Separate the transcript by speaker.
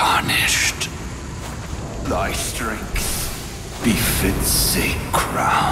Speaker 1: tarnished. Thy strength befits a crown.